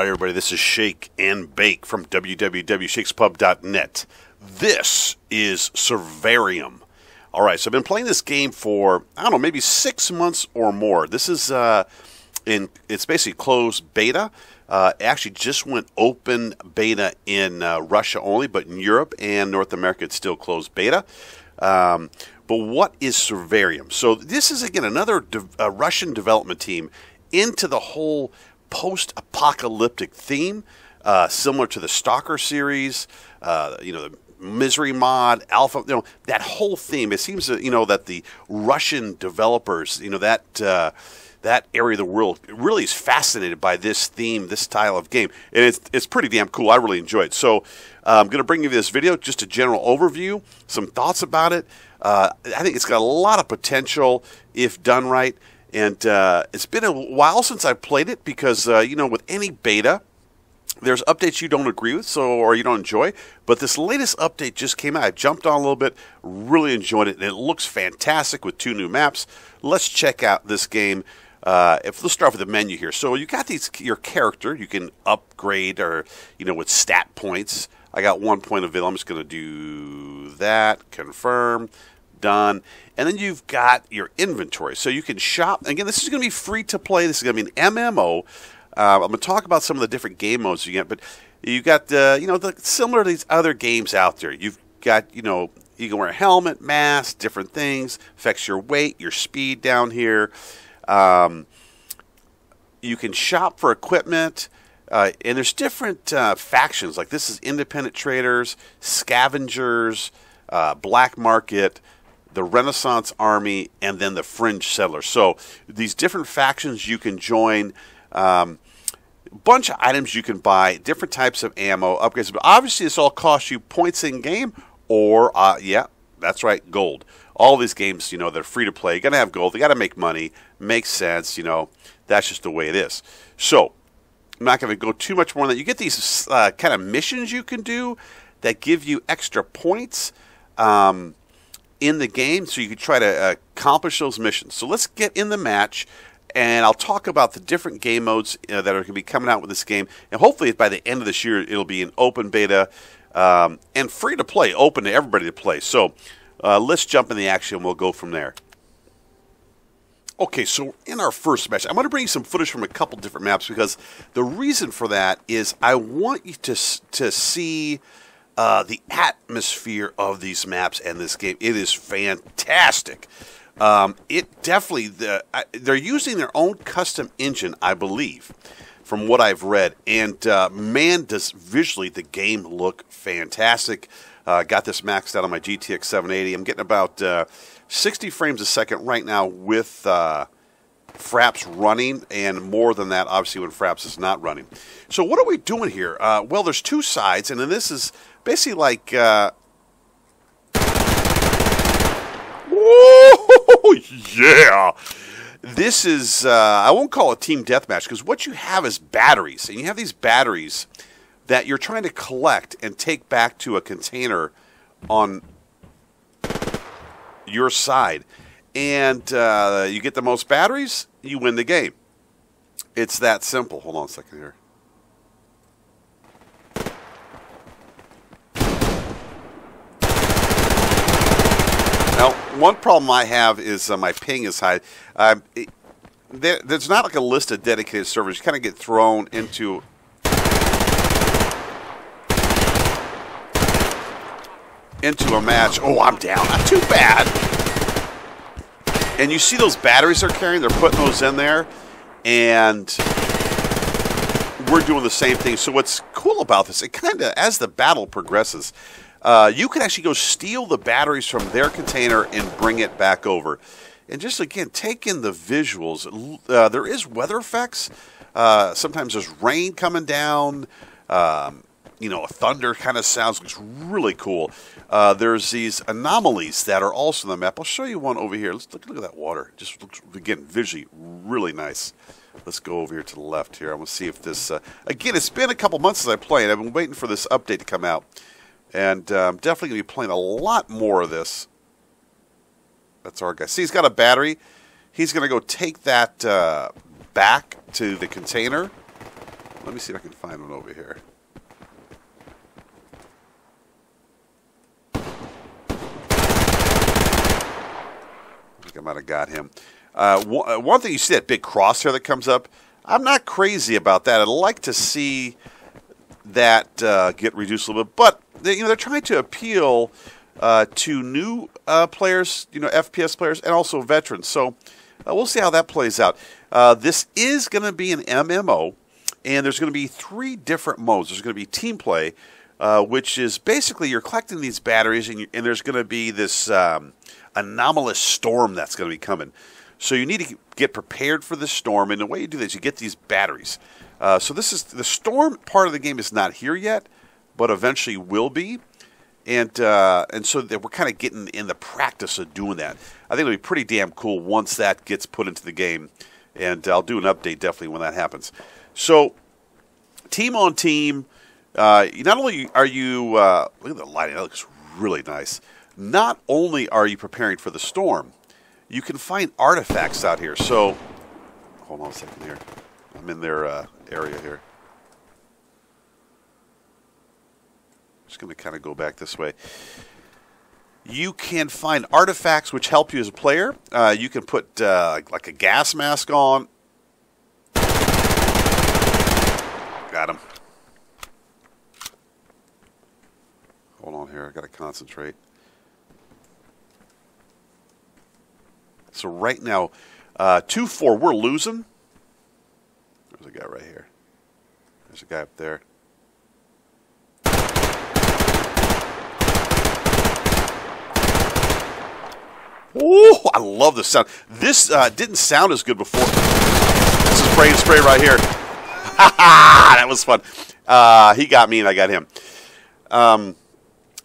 right, everybody, this is Shake and Bake from www.shakespub.net. This is Survarium. All right, so I've been playing this game for, I don't know, maybe six months or more. This is uh, in, it's basically closed beta. Uh, actually just went open beta in uh, Russia only, but in Europe and North America, it's still closed beta. Um, but what is Survarium? So this is again another de- Russian development team into the whole post-apocalyptic theme, uh, similar to the Stalker series. Uh, you know, the Misery mod, Alpha. You know, that whole theme. It seems that you know that the Russian developers, you know that. Uh, that area of the world really is fascinated by this theme, this style of game, and it's it's pretty damn cool. I really enjoy it. So uh, I'm going to bring you this video, just a general overview, some thoughts about it. Uh, I think it's got a lot of potential if done right. And uh, it's been a while since I played it because, uh, you know, with any beta, there's updates you don't agree with, so or you don't enjoy. But this latest update just came out. I jumped on a little bit, really enjoyed it, and it looks fantastic with two new maps. Let's check out this game. Uh, if let's start with the menu here. So you got these your character. You can upgrade or you know with stat points. I got one point of it. I'm just going to do that. Confirm done. And then you've got your inventory. So you can shop. Again, this is going to be free to play. This is going to be an MMO. Uh, I'm going to talk about some of the different game modes you get, but you got uh, you know the, similar to these other games out there. You've got you know you can wear a helmet, mask, different things affects your weight, your speed down here. Um, you can shop for equipment. Uh, and there's different uh, factions. Like this is independent traders, scavengers, uh, black market, the Renaissance Army, and then the Fringe Settlers. So these different factions you can join. Um, bunch of items you can buy, different types of ammo, upgrades. But obviously, this all costs you points in game, or uh, yeah, that's right, gold. All these games, you know, they're free to play. You got to have gold. You got to make money. Makes sense, you know. That's just the way it is. So I'm not going to go too much more than that. You get these uh, kind of missions you can do that give you extra points. Um, in the game so you can try to uh, accomplish those missions. So let's get in the match, and I'll talk about the different game modes uh, that are going to be coming out with this game. And hopefully, by the end of this year, it'll be an open beta um, and free to play, open to everybody to play. So uh, let's jump in the action. And we'll go from there. Okay, so in our first match, I'm going to bring you some footage from a couple different maps because the reason for that is I want you to to see uh, the atmosphere of these maps and this game. It is fantastic. Um, it definitely the, uh, they're using their own custom engine, I believe, from what I've read. And uh, man, does visually the game look fantastic. Uh, got this maxed out on my GTX 780. I'm getting about uh, 60 frames a second right now with uh, Fraps running, and more than that, obviously, when Fraps is not running. So, what are we doing here? Uh, well, there's two sides, and then this is basically like. Uh, Whoa, yeah. This is, uh, I won't call it team deathmatch because what you have is batteries. And you have these batteries that you're trying to collect and take back to a container on your side. And uh, you get the most batteries, you win the game. It's that simple. Hold on a second here. Now, one problem I have is uh, my ping is high. Uh, it, there, there's not like a list of dedicated servers. You kind of get thrown into into a match. Oh, I'm down. Not too bad. And you see those batteries they're carrying? They're putting those in there, and we're doing the same thing. So what's cool about this? It kind of, as the battle progresses, uh, you can actually go steal the batteries from their container and bring it back over. And just again, take in the visuals. Uh, there is weather effects. Uh, sometimes there's rain coming down. Um, you know, a thunder kind of sounds looks really cool. Uh, there's these anomalies that are also in the map. I'll show you one over here. Let's look, look at that water. It just looks again visually really nice. Let's go over here to the left here. I'm gonna see if this. Uh, again, it's been a couple months since I played. I've been waiting for this update to come out. And I'm definitely going to be playing a lot more of this. That's our guy. See, he's got a battery. He's going to go take that uh, back to the container. Let me see if I can find one over here. I think I might have got him. Uh, uh, one thing you see that big crosshair that comes up. I'm not crazy about that. I'd like to see that uh, get reduced a little bit, but they, you know they're trying to appeal uh, to new uh, players, you know FPS players, and also veterans. So uh, we'll see how that plays out. Uh, this is going to be an MMO, and there's going to be three different modes. There's going to be team play, uh, which is basically you're collecting these batteries, and, and there's going to be this um, anomalous storm that's going to be coming. So you need to get prepared for the storm, and the way you do that is you get these batteries. Uh, so this is the storm part of the game is not here yet, but eventually will be, and uh, and so we're kind of getting in the practice of doing that. I think it'll be pretty damn cool once that gets put into the game, and I'll do an update definitely when that happens. So, team on team, uh, not only are you uh, look at the lighting, that looks really nice. Not only are you preparing for the storm, you can find artifacts out here. So, hold on a second here. I'm in their uh, area here. Just going to kind of go back this way. You can find artifacts which help you as a player. Uh, you can put uh, like a gas mask on. Got him. Hold on here. I got to concentrate. So right now, uh, 2 4, we're losing. There's a guy right here. There's a guy up there. Oh, I love the sound. This uh, didn't sound as good before. This is spray and spray right here. that was fun. Uh, he got me and I got him. Um,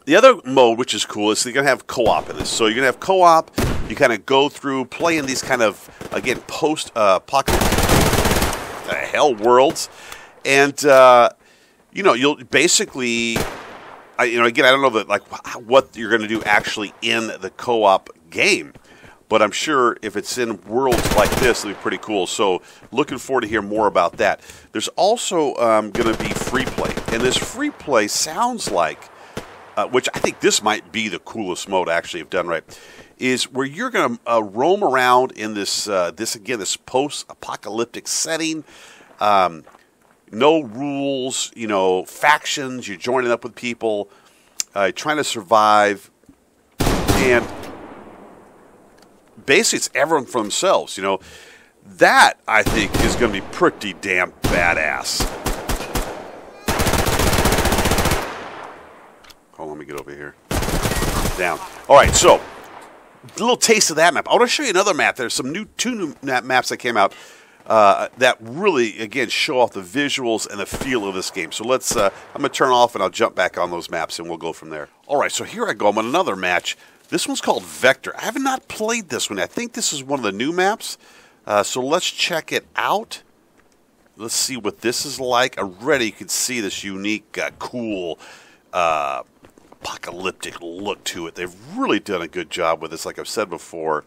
the other mode, which is cool, is you're going to have co-op in this. So you're going to have co-op. You kind of go through playing these kind of, again, post-apocalyptic uh, hell worlds. And, uh, you know, you'll basically, I, you know, again, I don't know that, like, what you're going to do actually in the co-op game. But I'm sure if it's in worlds like this, it'll be pretty cool. So, looking forward to hear more about that. There's also um, going to be free play, and this free play sounds like, uh, which I think this might be the coolest mode actually, if done right, is where you're going to uh, roam around in this uh, this again this post-apocalyptic setting. Um, no rules, you know, factions. You're joining up with people, uh, trying to survive, and basically it's everyone for themselves. You know, that I think is going to be pretty damn badass. On, let me get over here. Down. All right, so a little taste of that map. I want to show you another map. There's some new two new maps that came out uh, that really again show off the visuals and the feel of this game. So let's. Uh, I'm gonna turn off and I'll jump back on those maps and we'll go from there. All right, so here I go. I'm on another match. This one's called Vector. I have not played this one. I think this is one of the new maps. Uh, so let's check it out. Let's see what this is like. Already you can see this unique, uh, cool, uh, apocalyptic look to it. They've really done a good job with this. Like I've said before,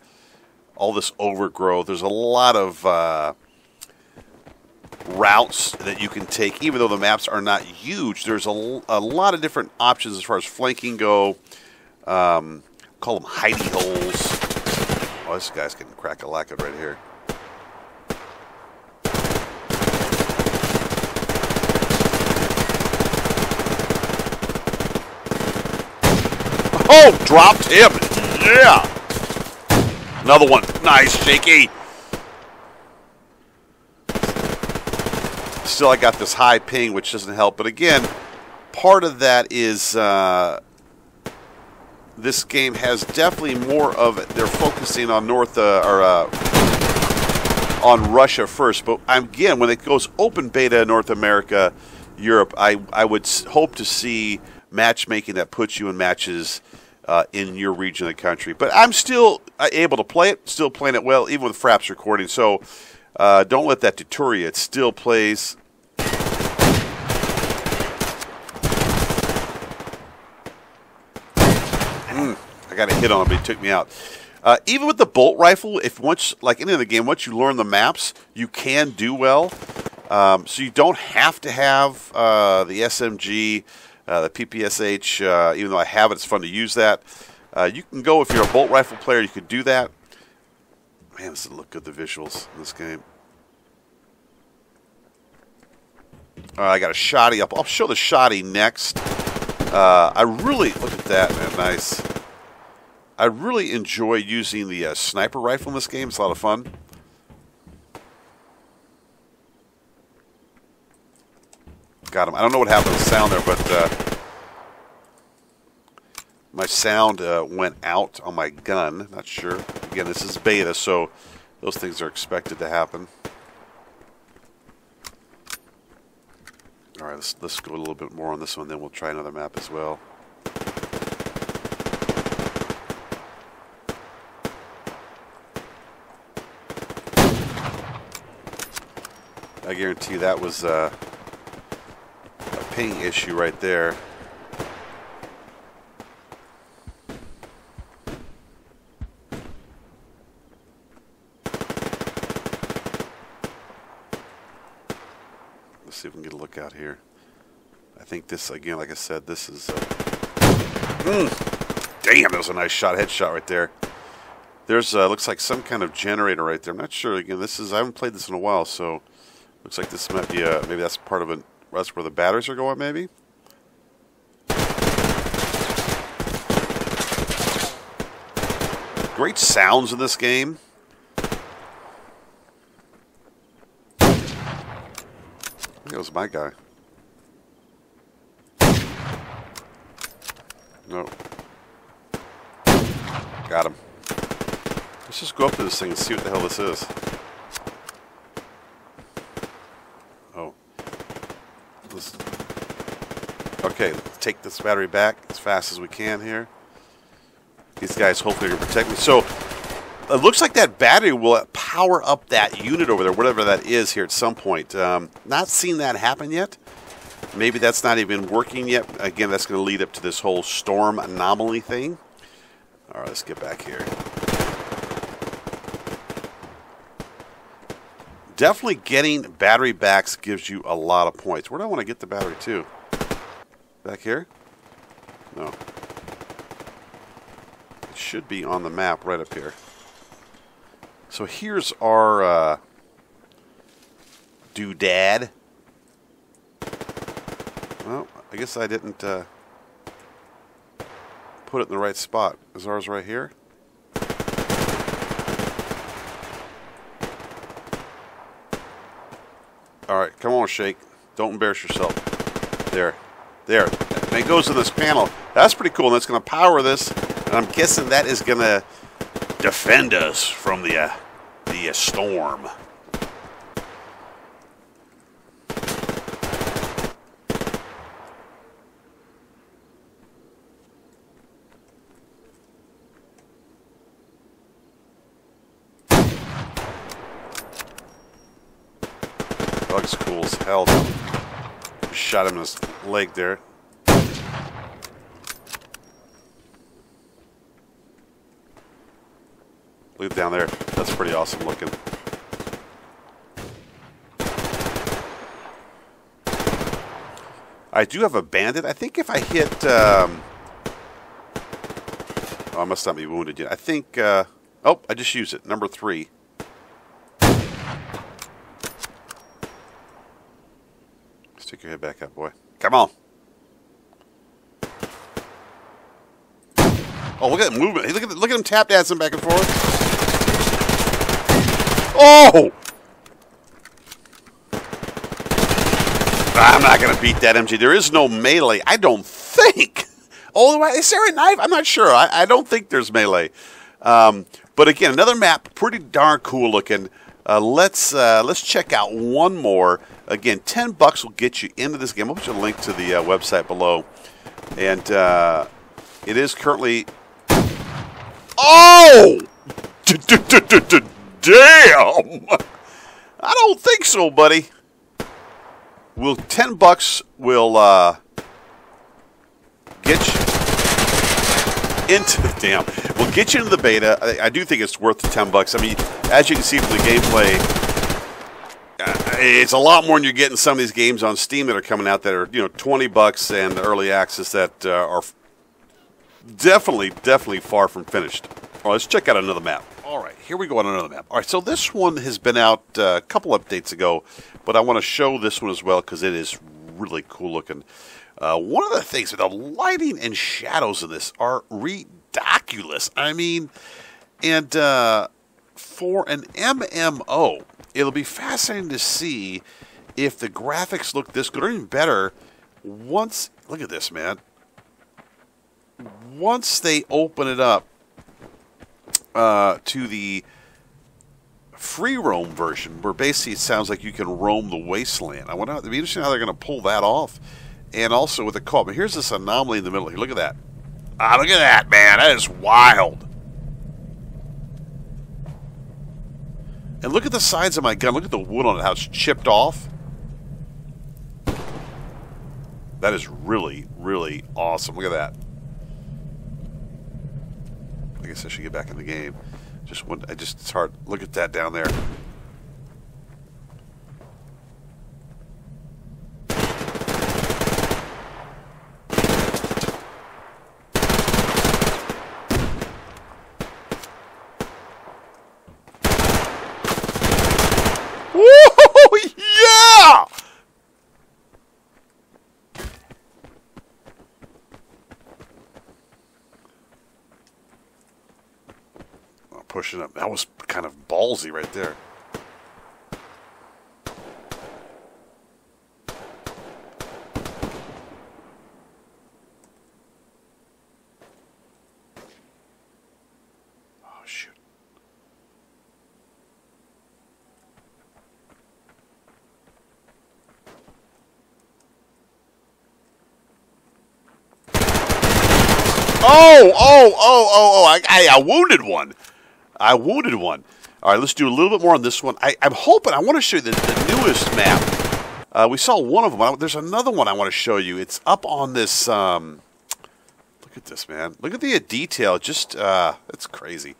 all this overgrowth. There's a lot of uh, routes that you can take, even though the maps are not huge. There's a, a lot of different options as far as flanking go. Um, call them hidey holes. Oh, this guy's getting crack a lacquer right here. Oh, dropped him. Yeah. Another one. Nice, shaky. Still, I got this high ping, which doesn't help. But again, part of that is uh, this game has definitely more of it. They're focusing on North uh, or uh, on Russia first. But again, when it goes open beta North America, Europe, I I would hope to see matchmaking that puts you in matches uh, in your region of the country. But I'm still uh, able to play it, still playing it well, even with Fraps recording. So uh, don't let that deter you. It still plays. Mm, I got a hit on him, but he took me out. Uh, even with the bolt rifle, if once, like any other game, once you learn the maps, you can do well. Um, so you don't have to have uh, the SMG, uh, the PPSH. Uh, even though I have it, it's fun to use that. Uh, you can go if you're a bolt rifle player. You could do that. Man, does it look good? The visuals in this game. All right, I got a shoddy up. I'll show the shoddy next. Uh, I really look at that, man. Nice. I really enjoy using the uh, sniper rifle in this game. It's a lot of fun. Got him. I don't know what happened to the sound there, but uh, my sound uh, went out on my gun. Not sure. Again, this is beta, so those things are expected to happen. All right, let's, let's go a little bit more on this one, then we'll try another map as well. I guarantee that was uh, a ping issue right there. Let's see if we can get a look out here. I think this, again, like I said, this is... Uh, mm, damn, that was a nice shot, headshot right there. There's, uh, looks like some kind of generator right there. I'm not sure. Again, this is, I haven't played this in a while, so... Looks like this might be a, maybe that's part of it. That's where the batteries are going, maybe? Great sounds in this game. That was my guy. No. Got him. Let's just go up to this thing and see what the hell this is. Oh. Let's... Okay, let's take this battery back as fast as we can here. These guys hopefully to protect me. So it looks like that battery will power up that unit over there, whatever that is here at some point. Um, not seen that happen yet. Maybe that's not even working yet. Again, that's going to lead up to this whole storm anomaly thing. All right, let's get back here. Definitely getting battery backs gives you a lot of points. Where do I want to get the battery to? Back here? No. It should be on the map right up here. So here's our uh, doodad. I guess I didn't uh, put it in the right spot. Is ours right here? All right, come on, Shake. Don't embarrass yourself. There. There. And it goes to this panel. That's pretty cool. And that's going to power this. And I'm guessing that is going to defend us from the, uh, the uh, storm. Looks cool as hell shot him in his leg there. Look down there. That's pretty awesome looking. I do have a bandit. I think if I hit... Um, oh, I must not be wounded yet. I think... Uh, oh, I just used it. Number three. Your head back up, boy. Come on. Oh, look at that movement. Look at, look at him tap dancing back and forth. Oh! I'm not going to beat that MG. There is no melee. I don't think. Oh, is there a knife? I'm not sure. I, I don't think there's melee. Um, but again, another map, pretty darn cool looking. Uh, let's uh, let's check out one more. Again, ten bucks will get you into this game. I'll put you a link to the uh, website below, and uh, it is currently. Oh, damn! I don't think so, buddy. Will ten bucks will uh, get you into the damn? We'll get you into the beta. I, I do think it's worth the ten bucks. I mean as you can see from the gameplay, uh, it's a lot more than you're getting some of these games on Steam that are coming out that are you know twenty bucks and early access that uh, are definitely definitely far from finished. All right, let's check out another map. All right, here we go on another map. All right, so this one has been out uh, a couple updates ago, but I want to show this one as well because it is really cool looking. Uh, one of the things, the lighting and shadows of this are ridiculous. I mean, and uh, for an MMO, it'll be fascinating to see if the graphics look this good or even better once. Look at this, man. Once they open it up uh, to the free roam version, where basically it sounds like you can roam the wasteland. I wonder. It'd be interesting how they're going to pull that off, and also with the co But here's this anomaly in the middle here. Look at that. Ah, look at that, man. That is wild. And look at the sides of my gun. Look at the wood on it, how it's chipped off. That is really, really awesome. Look at that. I guess I should get back in the game. Just when I just it's hard. Look at that down there. pushing up. That was kind of ballsy right there. Oh, shoot. Oh, oh, oh, oh, oh, I, I, I wounded one. I wounded one. All right, let's do a little bit more on this one. I, am hoping, I want to show you the, the newest map. Uh, we saw one of them. There's another one I want to show you. It's up on this. Um, look at this, man. Look at the detail. Just, uh, it's crazy.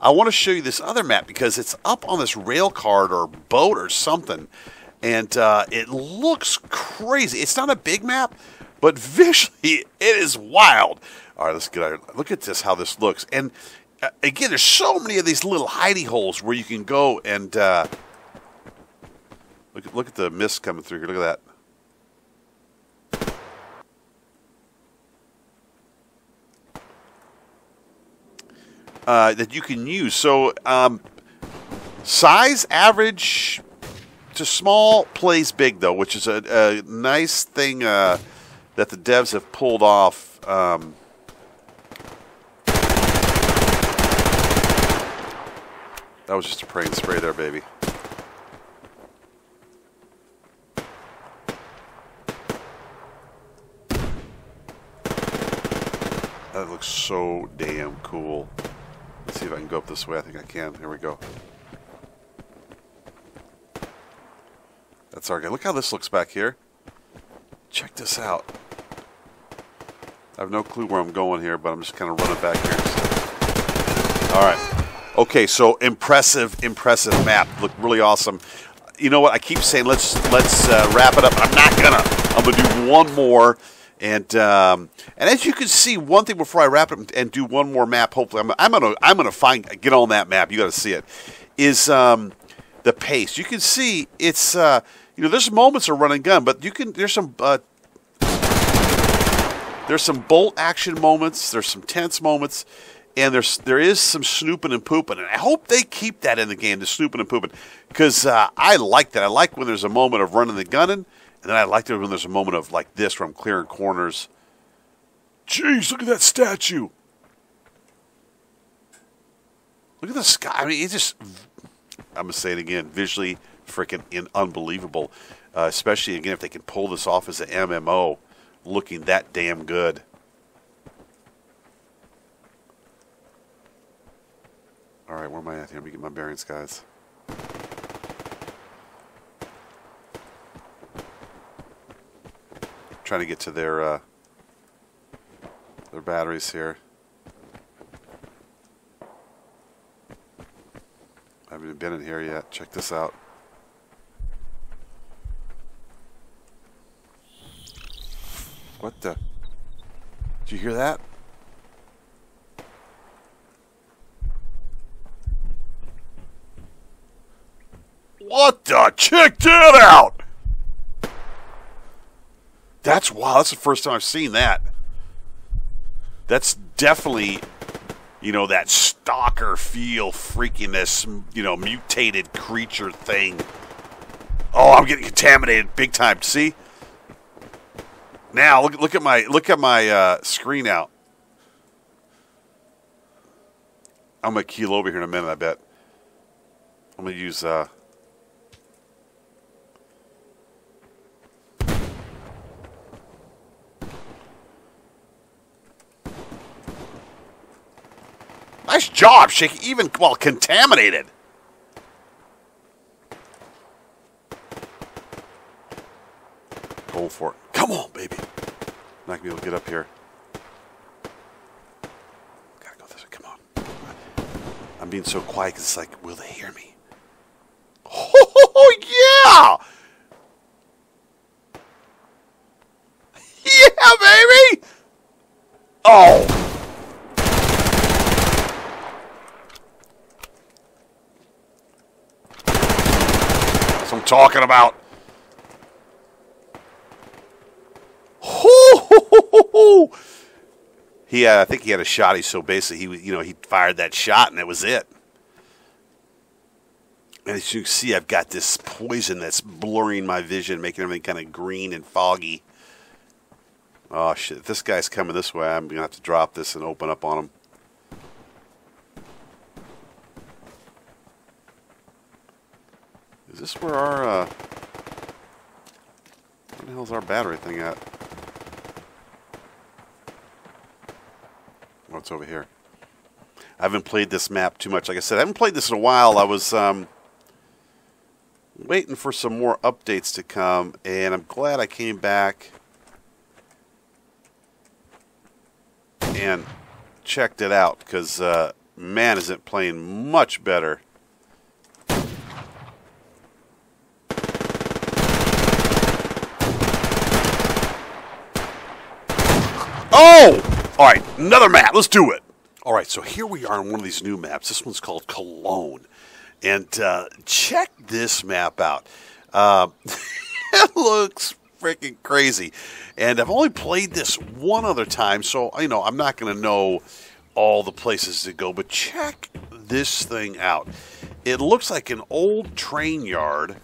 I want to show you this other map because it's up on this rail cart or boat or something. And uh, it looks crazy. It's not a big map, but visually, it is wild. All right, let's get out. Look at this, how this looks. And uh, again, there's so many of these little hidey holes where you can go and uh, look at look at the mist coming through here. Look at that. Uh, that you can use. So, um, size average to small plays big though, which is a, a nice thing uh, that the devs have pulled off. Um, That was just a pray and spray there, baby. That looks so damn cool. Let's see if I can go up this way. I think I can. Here we go. That's our guy. Look how this looks back here. Check this out. I have no clue where I'm going here, but I'm just kind of running back here. All right. Okay, so impressive, impressive map. Look really awesome. You know what? I keep saying let's let's uh, wrap it up. I'm not gonna. I'm gonna do one more. And um, and as you can see, one thing before I wrap it and do one more map. Hopefully, I'm, I'm gonna I'm gonna find get on that map. You got to see it. Is um, the pace? You can see it's uh, you know there's moments of running gun, but you can there's some uh, there's some bolt action moments. There's some tense moments and there's there is some snooping and pooping, and I hope they keep that in the game, the snooping and pooping, because uh, I like that. I like when there's a moment of running the gunning, and then I like it when there's a moment of like this, where I'm clearing corners. Jeez, look at that statue! Look at the sky. I mean, it's just. I'm gonna say it again. Visually, freaking unbelievable. Uh, especially again if they can pull this off as an MMO, looking that damn good. All right, where am I at here? Let me get my bearings, guys. Trying to get to their uh, their batteries here. I haven't been in here yet. Check this out. What the? Did you hear that? What the? Check that out! That's wow. That's the first time I've seen that. That's definitely, you know, that stalker feel, freakiness, you know, mutated creature thing. Oh, I'm getting contaminated big time. See? Now look look at my look at my uh, screen out. I'm gonna keel over here in a minute. I bet. I'm gonna use. Uh, Nice job, Shaky. Even, well, contaminated. Go for it. Come on, baby. Not to be able to get up here. Gotta go this way. Come on. I'm being so quiet because it's like, will they hear me? Oh, yeah! Yeah, baby! Oh! I'm talking about. He, uh, I think he had a shot. He so basically he, you know, he fired that shot and that was it. And as you can see, I've got this poison that's blurring my vision, making everything kind of green and foggy. Oh shit! If this guy's coming this way, I'm gonna have to drop this and open up on him. Is this where our, uh, where the hell's our battery thing at? What's oh, over here? I haven't played this map too much. Like I said, I haven't played this in a while. I was um, waiting for some more updates to come, and I'm glad I came back and checked it out because, uh, man, is it playing much better All right, another map. Let's do it. All right, so here we are on one of these new maps. This one's called Cologne. And uh, check this map out. Uh, it looks freaking crazy. And I've only played this one other time, so you know I'm not going to know all the places to go. But check this thing out. It looks like an old train yard.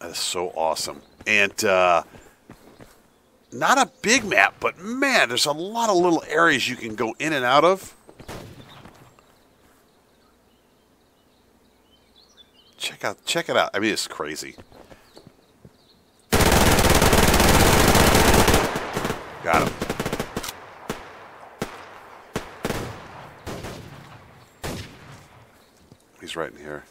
That's so awesome. And uh, not a big map, but man, there's a lot of little areas you can go in and out of. Check out, check it out. I mean, it's crazy. Got him. He's right in here.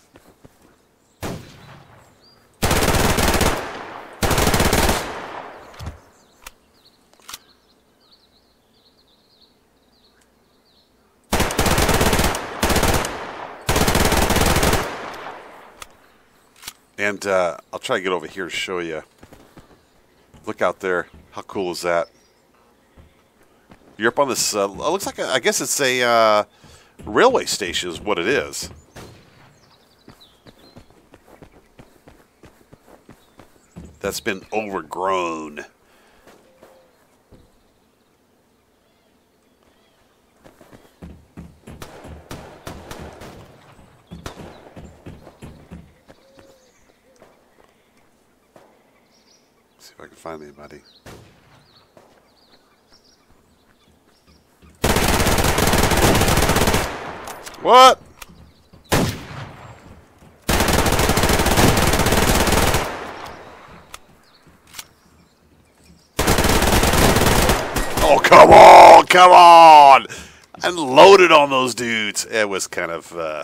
And uh, I'll try to get over here to show you. Look out there. How cool is that? You're up on this, uh, looks like, a, I guess it's a uh, railway station is what it is. That's been overgrown. I can find What? Oh, come on, come on! I loaded on those dudes. It was kind of uh,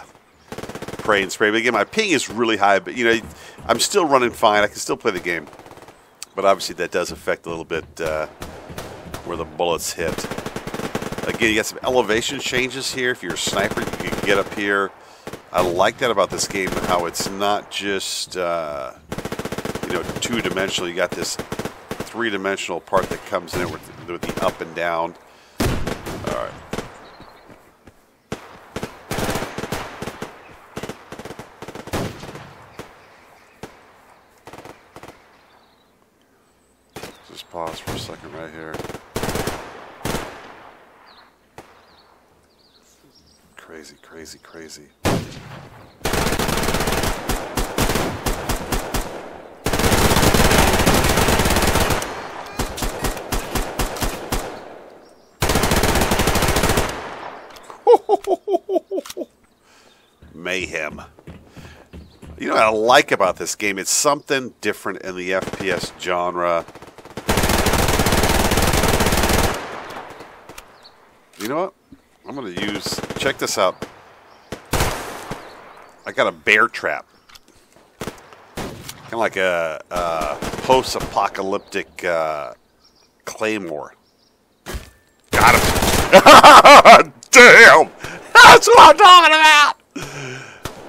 pray and spray. But again, my ping is really high, but you know, I'm still running fine. I can still play the game. But obviously that does affect a little bit uh, where the bullets hit. Again, you got some elevation changes here. If you're a sniper, you can get up here. I like that about this game, how it's not just uh, you know, two dimensional. You got this three dimensional part that comes in with, with the up and down. All right. Just pause for a second right here. Crazy, crazy, crazy. Mayhem. You know what I like about this game? It's something different in the FPS genre. You know what? I'm going to use. Check this out. I got a bear trap. Kind of like a, a post apocalyptic uh, claymore. Got him. Damn! That's what I'm talking about!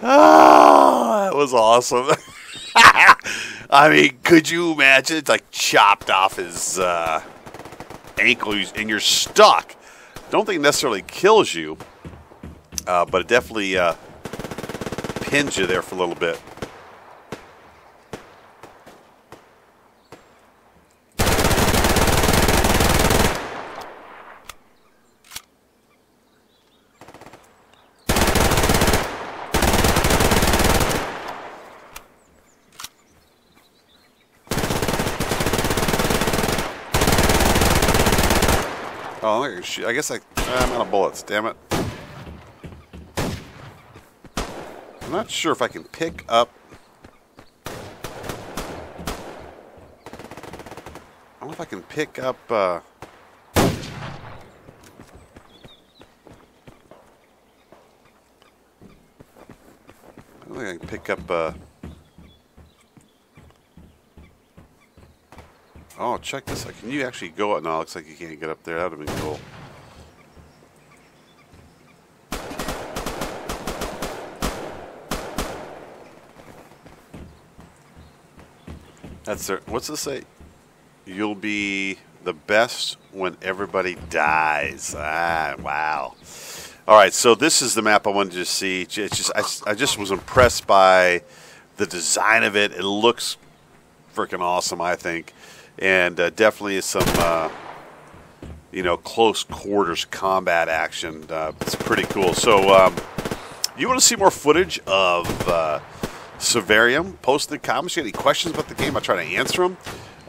Oh, that was awesome. I mean, could you imagine? It's like chopped off his uh, ankle and you're stuck. Don't think it necessarily kills you, uh, but it definitely uh, pins you there for a little bit. Oh, I guess I, I'm out of bullets. Damn it. I'm not sure if I can pick up. I don't know if I can pick up. Uh, I don't think I can pick up. Uh, Oh, check this out. Can you actually go up? No, looks like you can't get up there. That would have been cool. That's there. What's this say? You'll be the best when everybody dies. Ah, wow. All right, so this is the map I wanted to see. It's just I, I just was impressed by the design of it. It looks freaking awesome, I think and uh, definitely some uh, you know close quarters combat action. Uh, it's pretty cool. So um, you want to see more footage of uh, Survarium? Post in the comments. You got any questions about the game? I'll try to answer them.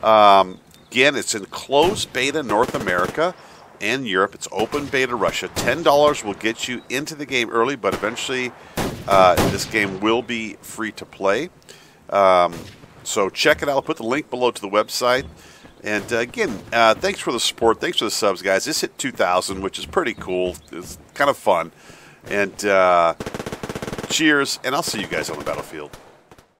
Um, again, it's in closed beta North America and Europe. It's open beta Russia. Ten dollars will get you into the game early, but eventually uh, this game will be free to play. Um, so check it out. I'll put the link below to the website. And uh, again, uh, thanks for the support. Thanks for the subs, guys. This hit 2,000, which is pretty cool. It's kind of fun. And uh, cheers, and I'll see you guys on the battlefield.